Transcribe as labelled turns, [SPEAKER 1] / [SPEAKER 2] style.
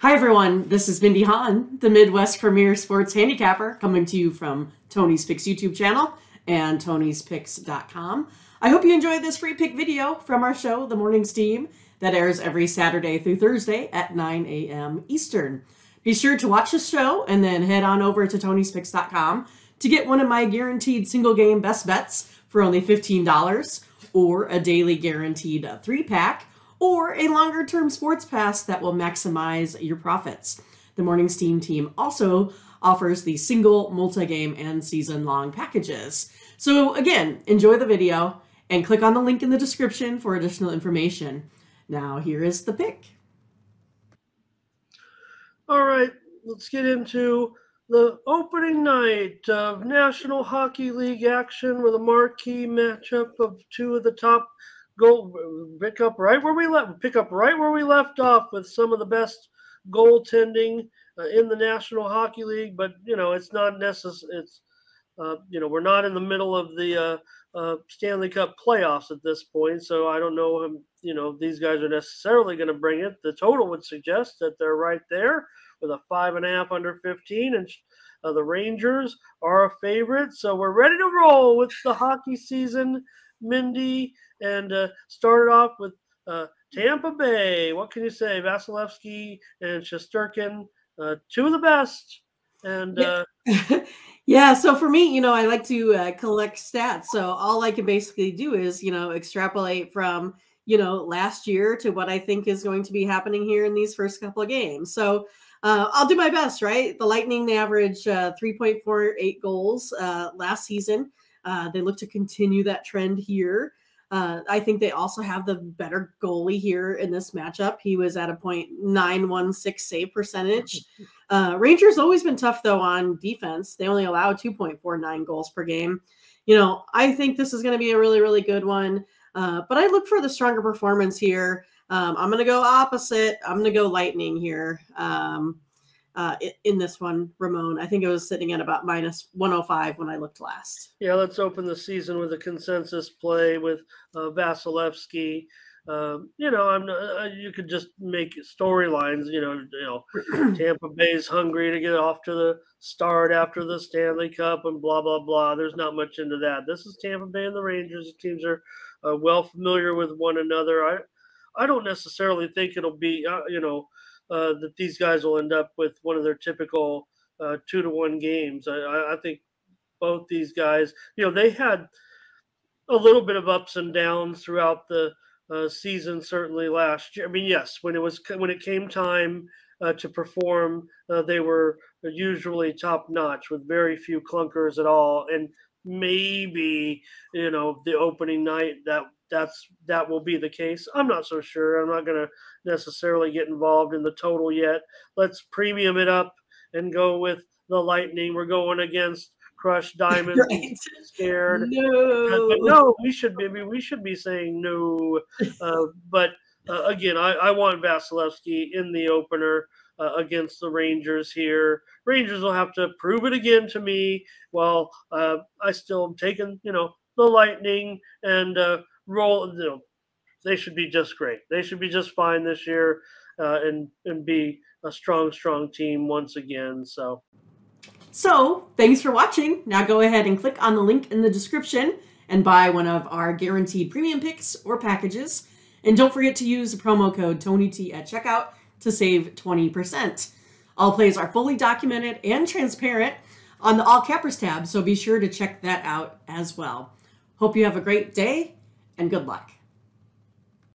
[SPEAKER 1] Hi everyone, this is Mindy Hahne, the Midwest Premier Sports Handicapper, coming to you from Tony's Picks YouTube channel and Tony'sPicks.com. I hope you enjoyed this free pick video from our show, The Morning Steam, that airs every Saturday through Thursday at 9 a.m. Eastern. Be sure to watch the show and then head on over to Tony'sPicks.com to get one of my guaranteed single game best bets for only $15 or a daily guaranteed three pack or a longer term sports pass that will maximize your profits. The Morning Steam team also offers the single, multi game, and season long packages. So, again, enjoy the video and click on the link in the description for additional information. Now, here is the pick.
[SPEAKER 2] All right, let's get into the opening night of National Hockey League action with a marquee matchup of two of the top go pick up right where we left pick up right where we left off with some of the best goaltending uh, in the National Hockey League. But you know, it's not necessary. It's uh, you know, we're not in the middle of the uh, uh Stanley Cup playoffs at this point, so I don't know. Um, you know, these guys are necessarily going to bring it. The total would suggest that they're right there with a five and a half under 15, and uh, the Rangers are a favorite. So we're ready to roll with the hockey season. Mindy and uh, started off with uh, Tampa Bay. What can you say? Vasilevskiy and Shesterkin, uh, two of the best. And
[SPEAKER 1] yeah. Uh, yeah. so for me, you know, I like to uh, collect stats. So all I can basically do is, you know, extrapolate from, you know, last year to what I think is going to be happening here in these first couple of games. So uh, I'll do my best, right? The Lightning, they average uh, 3.48 goals uh, last season. Uh, they look to continue that trend here. Uh, I think they also have the better goalie here in this matchup. He was at a point nine one six save percentage. Uh, Rangers always been tough though on defense. They only allow 2.49 goals per game. You know, I think this is going to be a really, really good one. Uh, but I look for the stronger performance here. Um, I'm going to go opposite. I'm going to go Lightning here. Um, uh, in this one, Ramon. I think it was sitting at about minus 105 when I looked last.
[SPEAKER 2] Yeah, let's open the season with a consensus play with uh, Vasilevskiy. Um, you know, I'm uh, you could just make storylines. You know, you know, Tampa Bay's hungry to get off to the start after the Stanley Cup and blah blah blah. There's not much into that. This is Tampa Bay and the Rangers. The teams are uh, well familiar with one another. I I don't necessarily think it'll be uh, you know uh, that these guys will end up with one of their typical uh, two to one games. I, I, think both these guys, you know, they had a little bit of ups and downs throughout the uh, season. Certainly last year. I mean, yes, when it was when it came time uh, to perform, uh, they were usually top notch with very few clunkers at all, and maybe you know the opening night that that's that will be the case. I'm not so sure. I'm not going to necessarily get involved in the total yet. Let's premium it up and go with the Lightning. We're going against crushed diamonds. Right. Scared. No. But no, we should maybe We should be saying no. Uh, but uh, again, I, I want Vasilevskiy in the opener. Uh, against the Rangers here. Rangers will have to prove it again to me. while uh, I still am taking, you know, the Lightning and uh, roll. You know, they should be just great. They should be just fine this year, uh, and and be a strong, strong team once again. So.
[SPEAKER 1] So, thanks for watching. Now go ahead and click on the link in the description and buy one of our guaranteed premium picks or packages. And don't forget to use the promo code TonyT at checkout to save 20%. All plays are fully documented and transparent on the All Cappers tab, so be sure to check that out as well. Hope you have a great day and good luck.